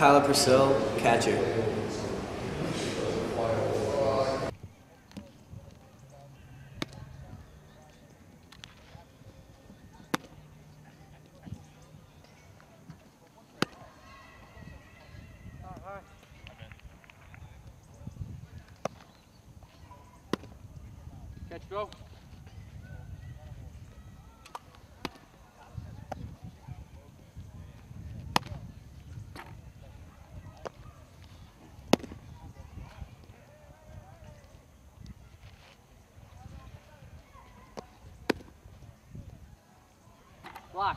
Kyle Purcell, catcher. Catch, go. Block.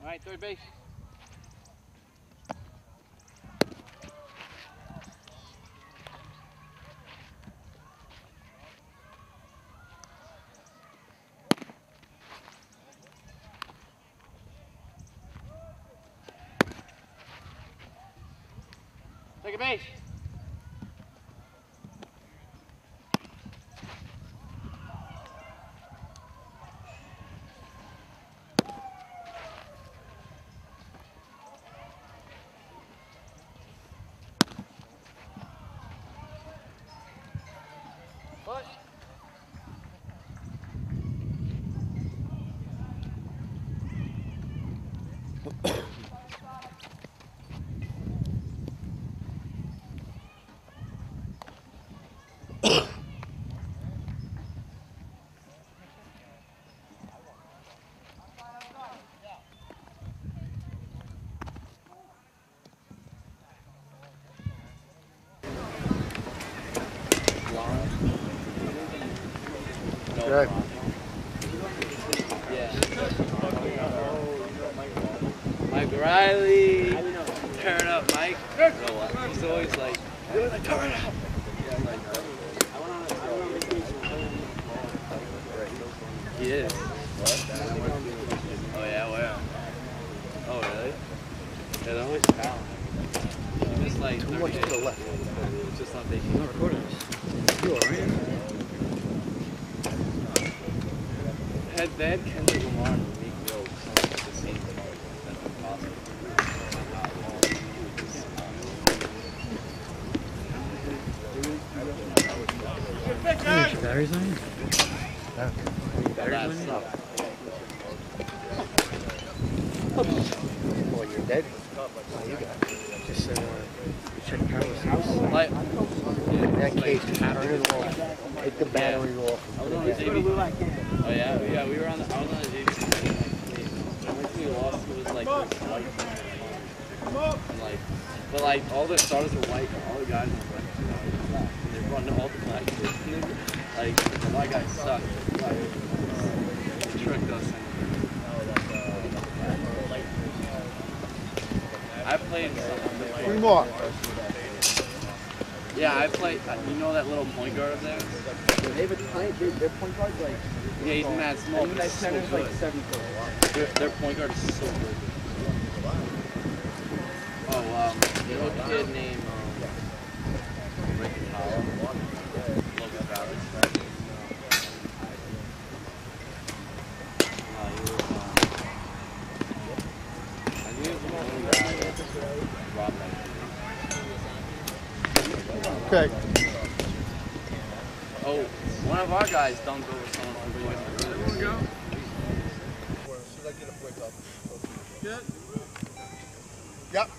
All right, third base. Second base. Push. Good. Mike Riley. Turn up, Mike. He's always like, like, turn up. He is. Oh yeah, where? Oh really? Yeah, they're always talent. He missed like 30 much to the days. left. It's just not taking. You all right? Had had Kendrick Lamar and Meek Mill sung at the same time, that's impossible. Batteries on you? That stuff. Well, you're dead. Oh, you got it. Just uh, check power Like, In that case, turn it off. Take the battery off. I was on the JV. Oh yeah, yeah, we were on the. I was on the JV. Remember we lost? It was like white. And, like, but like all the starters were white, and all the guys were black. And they run all the black kids. And they, like the white guys sucked. Like, they tricked us. Oh, uh, I played some. Three more. Yeah, I played. uh, You know that little point guard up there? They have a point, their, their point guard's like, Yeah, he's mad small. I think that he's so center's like seven foot. Their, their point guard is so good. Oh, um, there's a kid named um, Ricky Hollow. Logan Valley. Uh, he was, I knew he was one of the guys that robbed that Okay. kid. Oh, one of our guys dunked over someone from Boys Go. Yep.